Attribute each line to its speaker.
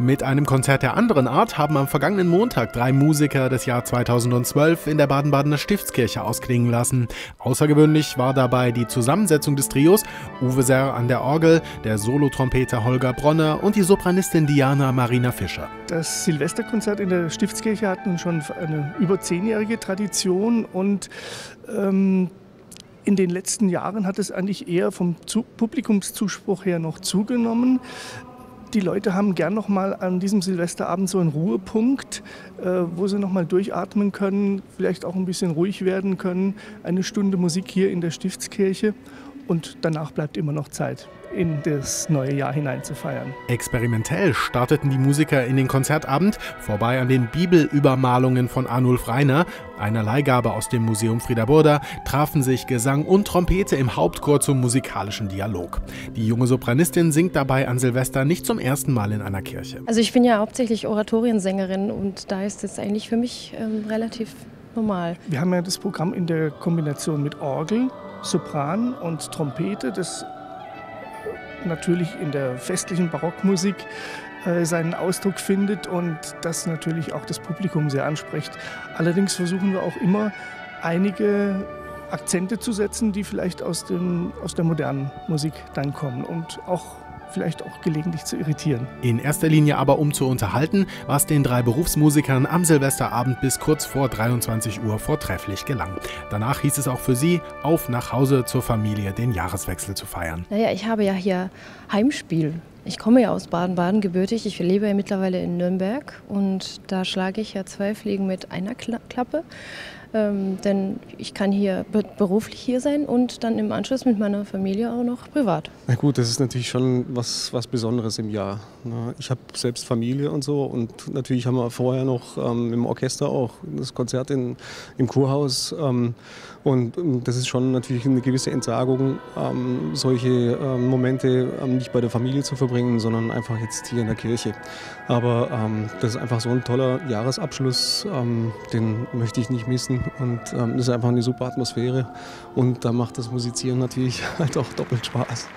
Speaker 1: Mit einem Konzert der anderen Art haben am vergangenen Montag drei Musiker das Jahr 2012 in der Baden-Badener Stiftskirche ausklingen lassen. Außergewöhnlich war dabei die Zusammensetzung des Trios Uwe Serr an der Orgel, der Solotrompeter Holger Bronner und die Sopranistin Diana Marina Fischer.
Speaker 2: Das Silvesterkonzert in der Stiftskirche hat nun schon eine über zehnjährige Tradition und ähm, in den letzten Jahren hat es eigentlich eher vom Publikumszuspruch her noch zugenommen die Leute haben gern noch mal an diesem Silvesterabend so einen Ruhepunkt, äh, wo sie noch mal durchatmen können, vielleicht auch ein bisschen ruhig werden können. Eine Stunde Musik hier in der Stiftskirche und danach bleibt immer noch Zeit in das neue Jahr hinein zu feiern.
Speaker 1: Experimentell starteten die Musiker in den Konzertabend, vorbei an den Bibelübermalungen von Arnulf Reiner, einer Leihgabe aus dem Museum Frieda Burda, trafen sich Gesang und Trompete im Hauptchor zum musikalischen Dialog. Die junge Sopranistin singt dabei an Silvester nicht zum ersten Mal in einer Kirche.
Speaker 3: Also ich bin ja hauptsächlich Oratoriensängerin und da ist es eigentlich für mich ähm, relativ normal.
Speaker 2: Wir haben ja das Programm in der Kombination mit Orgel, Sopran und Trompete. Das natürlich in der festlichen Barockmusik äh, seinen Ausdruck findet und das natürlich auch das Publikum sehr anspricht. Allerdings versuchen wir auch immer einige Akzente zu setzen, die vielleicht aus, dem, aus der modernen Musik dann kommen und auch vielleicht auch gelegentlich zu irritieren.
Speaker 1: In erster Linie aber um zu unterhalten, was den drei Berufsmusikern am Silvesterabend bis kurz vor 23 Uhr vortrefflich gelang. Danach hieß es auch für sie, auf nach Hause zur Familie den Jahreswechsel zu feiern.
Speaker 3: Naja, ich habe ja hier Heimspiel. Ich komme ja aus Baden-Baden gebürtig. Ich lebe ja mittlerweile in Nürnberg und da schlage ich ja zwei Fliegen mit einer Klappe. Ähm, denn ich kann hier beruflich hier sein und dann im Anschluss mit meiner Familie auch noch privat.
Speaker 4: Na gut, das ist natürlich schon was, was Besonderes im Jahr. Ne? Ich habe selbst Familie und so und natürlich haben wir vorher noch ähm, im Orchester auch das Konzert in, im Kurhaus. Ähm, und ähm, das ist schon natürlich eine gewisse Entsagung, ähm, solche ähm, Momente nicht bei der Familie zu verbringen, sondern einfach jetzt hier in der Kirche. Aber das ist einfach so ein toller Jahresabschluss, den möchte ich nicht missen. Und ähm, das ist einfach eine super Atmosphäre und da macht das Musizieren natürlich halt auch doppelt Spaß.